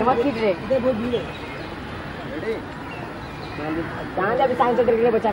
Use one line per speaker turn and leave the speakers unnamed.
बहुत ठीक रे
इधर बहुत भीड़ है।
रेडी
कहाँ जा अभी सांस चढ़ के बचा?